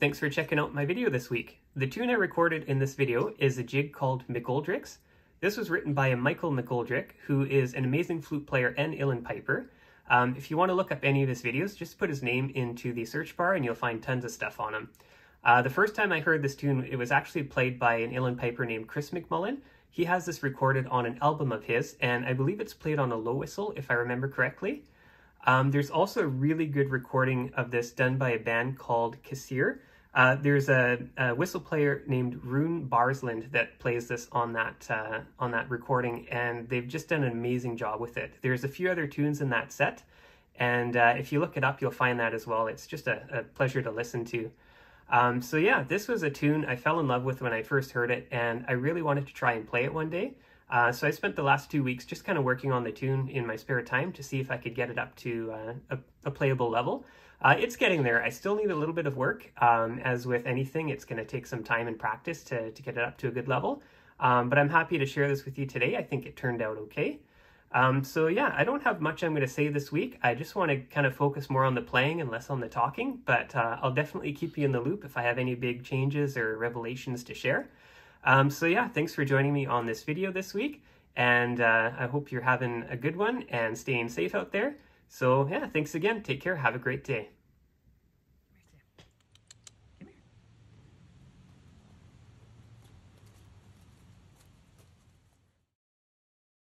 thanks for checking out my video this week. The tune I recorded in this video is a jig called McGoldrick's. This was written by a Michael McGoldrick, who is an amazing flute player and uilleann piper. Um, if you want to look up any of his videos, just put his name into the search bar and you'll find tons of stuff on him. Uh, the first time I heard this tune, it was actually played by an uilleann piper named Chris McMullen. He has this recorded on an album of his, and I believe it's played on a low whistle, if I remember correctly. Um, there's also a really good recording of this done by a band called Kassir. Uh, there's a, a, whistle player named Rune Barsland that plays this on that uh, on that recording, and they've just done an amazing job with it. There's a few other tunes in that set, and uh, if you look it up, you'll find that as well. It's just a, a pleasure to listen to. Um, so yeah, this was a tune I fell in love with when I first heard it, and I really wanted to try and play it one day. Uh, so I spent the last two weeks just kind of working on the tune in my spare time to see if I could get it up to uh, a, a, playable level. Uh, it's getting there. I still need a little bit of work. Um, as with anything, it's going to take some time and practice to, to get it up to a good level. Um, but I'm happy to share this with you today. I think it turned out okay. Um, so yeah, I don't have much I'm going to say this week. I just want to kind of focus more on the playing and less on the talking, but uh, I'll definitely keep you in the loop if I have any big changes or revelations to share. Um, so yeah, thanks for joining me on this video this week, and uh, I hope you're having a good one and staying safe out there. So yeah, thanks again. Take care. Have a great day.